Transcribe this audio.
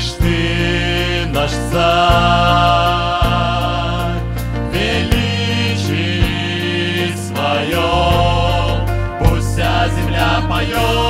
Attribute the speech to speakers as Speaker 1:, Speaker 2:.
Speaker 1: Лишь ты наш царь, величие свое, пусть вся земля поет.